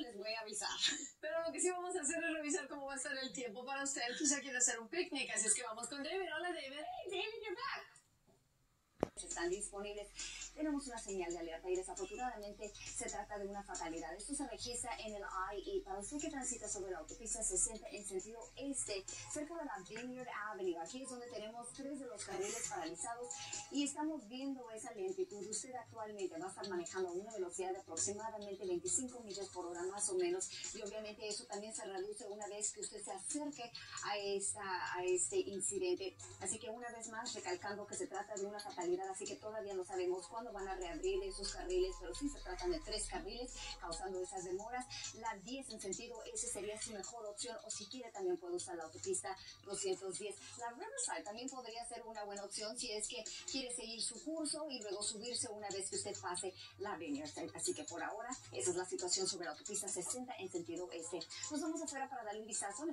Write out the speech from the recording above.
les voy a avisar. Pero lo que sí vamos a hacer es revisar cómo va a estar el tiempo para usted. Quizá quiere hacer un picnic, así es que vamos con David. Hola, David. Hey, David, you're back. Están disponibles. Tenemos una señal de alerta y desafortunadamente se trata de una fatalidad. Esto se registra en el I y para usted que transita sobre la autopista 60 en sentido este, cerca de la Vineyard Avenue. Aquí es donde tenemos tres de los carriles paralizados y estamos viendo esa lentitud. Usted actualmente va a estar manejando a una velocidad de aproximadamente 25 millas por hora más o menos y obviamente eso también se reduce una vez que usted se acerque a, esta, a este incidente. Así que una vez más recalcando que se trata de una fatalidad, así que todavía no sabemos cuándo van a reabrir esos carriles, pero sí se tratan de tres carriles causando esas demoras. La 10 en sentido ese sería su mejor opción o si quiere también puede usar la autopista 210. La Riverside también podría ser una buena opción si es que quiere seguir su curso y luego subirse una vez que usted pase la Vineyard. Así que por ahora esa es la situación sobre la autopista 60 en sentido este. Nos vamos afuera para darle un vistazo